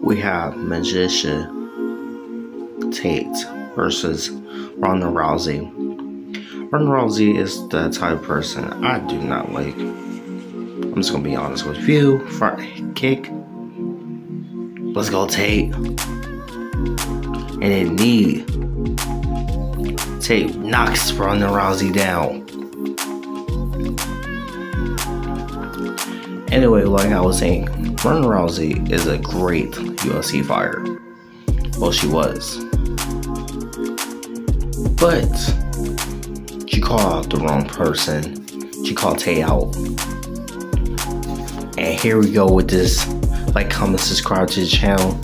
we have Miesha Tate versus Ronda Rousey. Ronda Rousey is the type of person I do not like. I'm just gonna be honest with you. Front kick. Let's go, Tate. And then knee. Tate knocks Ronda Rousey down. Anyway, like I was saying, Ronda Rousey is a great UFC fighter. Well, she was. But she called out the wrong person. She called Tate out. And here we go with this. Like, comment, subscribe to the channel.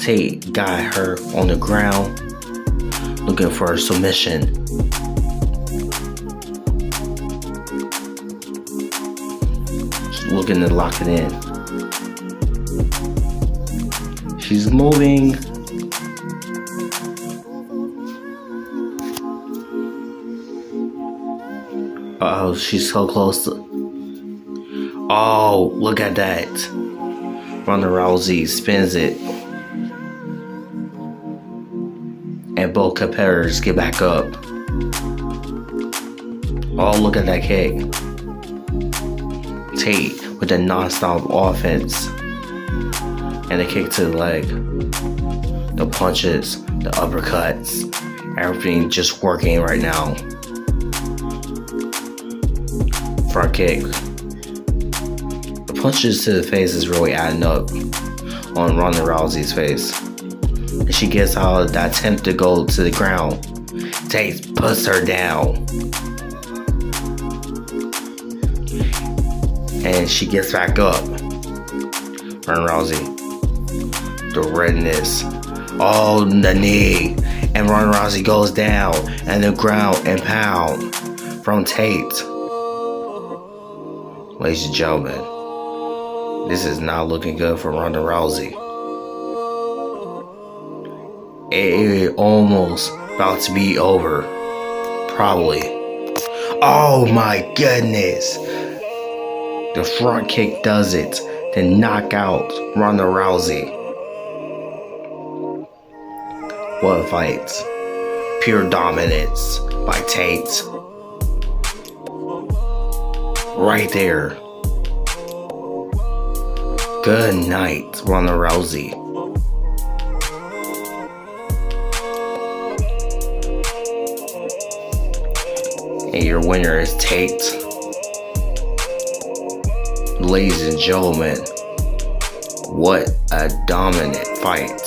Tate got her on the ground looking for a submission. Looking to lock it in. She's moving. Oh, she's so close to. Oh, look at that. Ronda Rousey spins it. And both competitors get back up. Oh, look at that kick. Tate with the non-stop offense. And the kick to the leg. The punches, the uppercuts. Everything just working right now. Front kick. The punches to the face is really adding up on Ronda Rousey's face. And she gets out of that attempt to go to the ground. Tate puts her down. And she gets back up. Ronda Rousey. The redness. Oh, the knee. And Ronda Rousey goes down and the ground and pound from Tate. Ladies and gentlemen, this is not looking good for Ronda Rousey. It almost about to be over. Probably. Oh my goodness. The front kick does it to knock out Ronda Rousey. What a fight. Pure dominance by Tate. Right there. Good night, Ronda Rousey. And your winner is Tate. Ladies and gentlemen, what a dominant fight.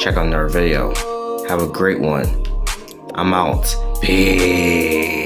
Check out our video. Have a great one. I'm out. Peace.